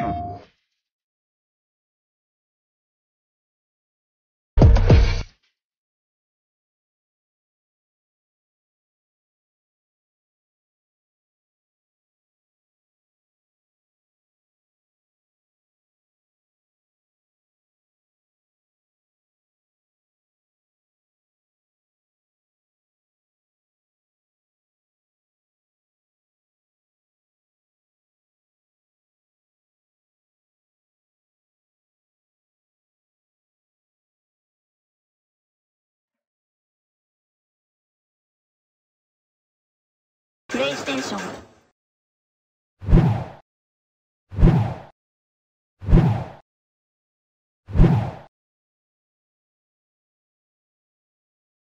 好。プレイステーション。